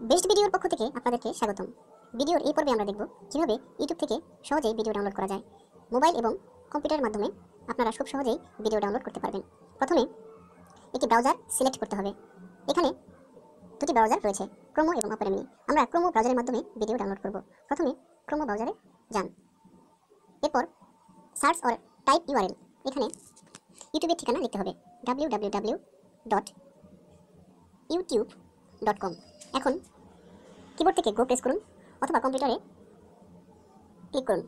Best ভিডিওর পক্ষ থেকে আপনাদেরকে স্বাগতম। ভিডিওর এই পর্বে আমরা দেখব কীভাবে ইউটিউব থেকে সহজেই ভিডিও ডাউনলোড করা যায়। মোবাইল এবং কম্পিউটারের মাধ্যমে আপনারা খুব সহজেই ভিডিও ডাউনলোড করতে পারবেন। প্রথমে একটি ব্রাউজার সিলেক্ট করতে হবে। এখানে দুটি ব্রাউজার রয়েছে ক্রোমো এবং অপেরা মিনি আমরা ক্রোমো ব্রাউজারের মাধ্যমে ভিডিও ডাউনলোড করব। প্রথমে ক্রোমো ব্রাউজারে যান। এরপর সার্চ অর টাইপ ইউআরএল এখানে ইউটিউবের ঠিকানা লিখতে হবে। W W W dot YouTube dot com এখন কিবোর্ড থেকে গো প্রেস করুন অথবা কম্পিউটারে ক্লিক করুন।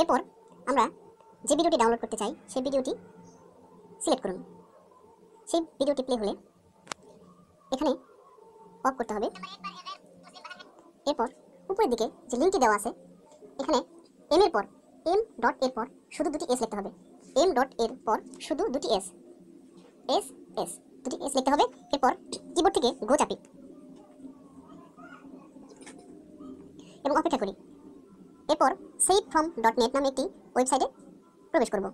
এরপর আমরা যে ভিডিওটি ডাউনলোড করতে চাই, সেই ভিডিওটি সিলেক্ট করুন। সেই ভিডিওটি প্লে হলে এখানে অফ করতে হবে। এরপর উপরের দিকে যে লিঙ্কটি দেওয়া আছে, এখানে এম এর পর এম ডট এর পর শুধু দুটি এস লিখতে হবে। এম ডট এর পর শুধু দুটি এস এস এস দুটি এস লিখতে হবে। এরপর কিবোর্ড থেকে গো চাপি এবং অপেক্ষা করি। এরপর সেভ ফ্রম ডট নেট নামে একটি ওয়েবসাইটে প্রবেশ করব।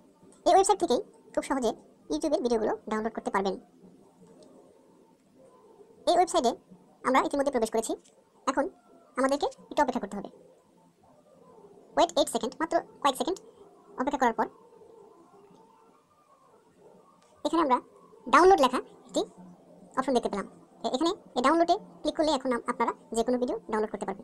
এই ওয়েবসাইট থেকেই খুব সহজে ইউটিউবের ভিডিওগুলো ডাউনলোড করতে পারবেন। এই ওয়েবসাইটে আমরা ইতিমধ্যে প্রবেশ করেছি। এখন আমাদেরকে একটু অপেক্ষা করতে হবে। ওয়েট এইট সেকেন্ড মাত্র কয়েক সেকেন্ড অপেক্ষা করার পর এখানে আমরা ডাউনলোড লেখা একটি অপশন দেখতে পেলাম। এখানে এই ডাউনলোডে ক্লিক করলে এখন আপনারা যে কোনো ভিডিও ডাউনলোড করতে পারবেন।